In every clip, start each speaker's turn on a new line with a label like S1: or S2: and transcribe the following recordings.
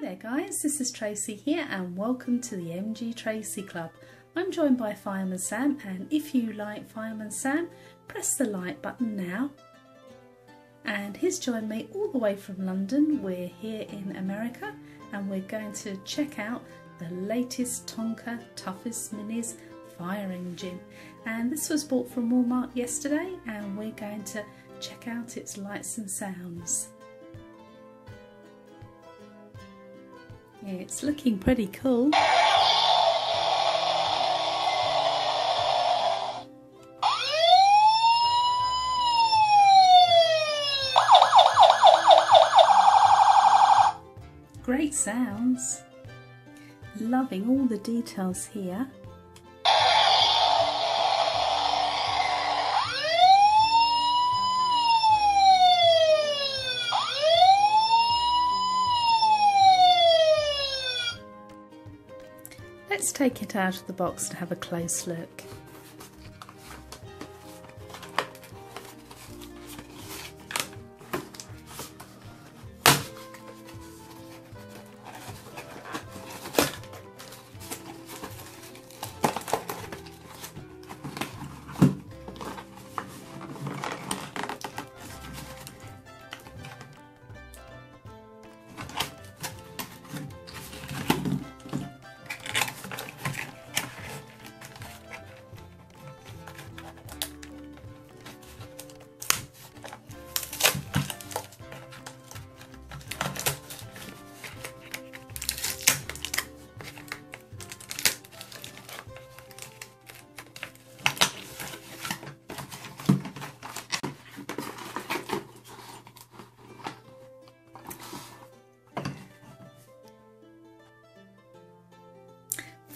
S1: Hi there guys, this is Tracey here and welcome to the MG Tracey Club. I'm joined by Fireman Sam and if you like Fireman Sam, press the like button now. And he's joined me all the way from London. We're here in America and we're going to check out the latest Tonka Toughest Minis fire engine. And this was bought from Walmart yesterday and we're going to check out its lights and sounds. It's looking pretty cool. Great sounds. Loving all the details here. Let's take it out of the box to have a close look.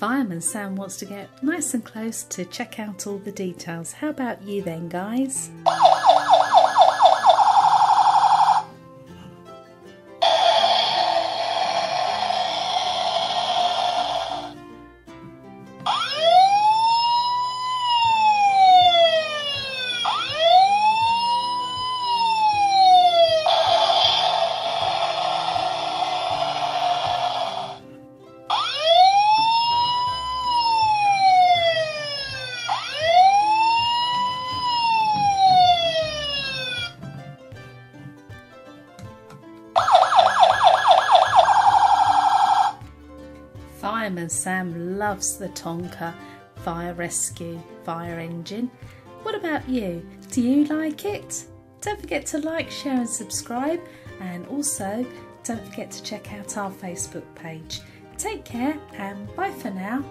S1: Fireman Sam wants to get nice and close to check out all the details. How about you then, guys? Fireman Sam loves the Tonka fire rescue fire engine. What about you? Do you like it? Don't forget to like, share and subscribe and also don't forget to check out our Facebook page. Take care and bye for now.